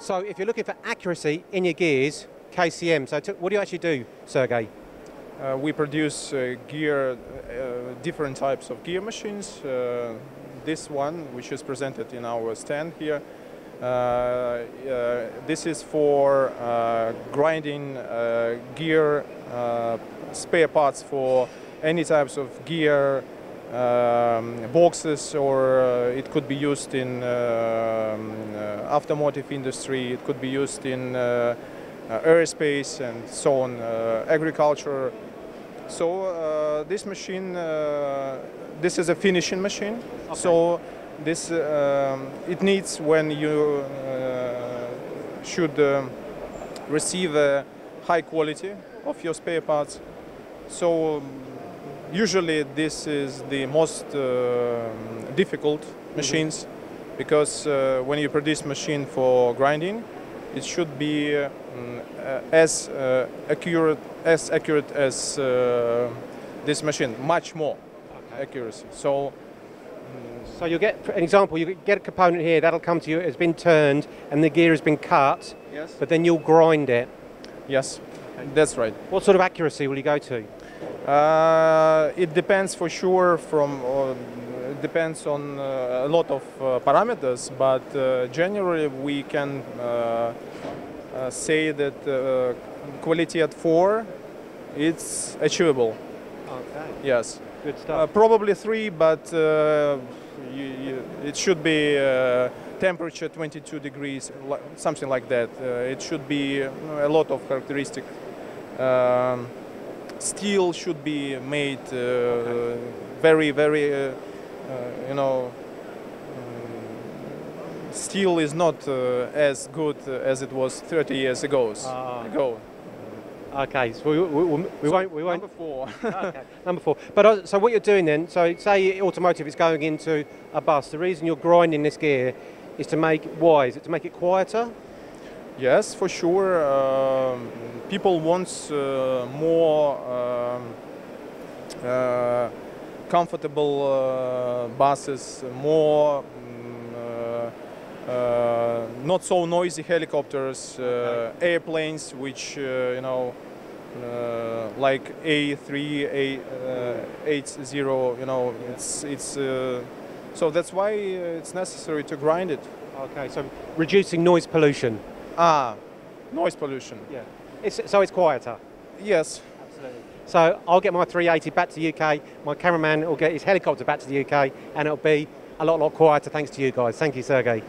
So if you're looking for accuracy in your gears, KCM. So t- what do you actually do, Sergey? Uh, we produce uh, gear, uh, different types of gear machines. Uh, this one, which is presented in our stand here, uh, uh, this is for grinding gear spare parts for any types of gear um, boxes, or uh, it could be used in um, uh, automotive industry. It could be used in uh, uh, aerospace and so on, uh, agriculture. So uh, this machine, uh, this is a finishing machine. So this um, it needs when you uh, should um, receive a high quality of your spare parts. So um, usually this is the most uh, difficult machines because uh, when you produce machine for grinding, it should be uh, mm, as uh, accurate as accurate as uh, this machine, much more accuracy. So So you'll get, for an example, you get a component here, that'll come to you, it's been turned and the gear has been cut, yes, but then you'll grind it. yes, that's right. What sort of accuracy will you go to? Uh, it depends for sure from uh, it depends on uh, a lot of uh, parameters, but uh, generally we can uh, uh, say that uh, quality at four it's achievable. Okay, Yes, good uh, stuff. probably three, but uh, you, you, it should be uh, temperature 22 degrees, something like that. Uh, it should be a lot of characteristic. Um, steel should be made uh, very, very, uh, uh, you know, um, steel is not uh, as good as it was 30 years ago. Ah. ago. Okay, so we, we, we, we won't, we won't Number four. okay, number four. But uh, so what you're doing then? So say automotive is going into a bus. The reason you're grinding this gear is to make why? Is it to make it quieter? Yes, for sure. Um, people want uh, more um, uh, comfortable uh, buses, more mm, uh, uh, not so noisy helicopters, uh, airplanes, which uh, you know, like A3, A, uh, 80. You know, it's it's. Uh, so that's why it's necessary to grind it. Okay, so reducing noise pollution. Ah, noise pollution. Yeah. It's, so it's quieter. Yes. Absolutely. So I'll get my 380 back to the UK. My cameraman will get his helicopter back to the UK, and it'll be a lot, lot quieter thanks to you guys. Thank you, Sergey.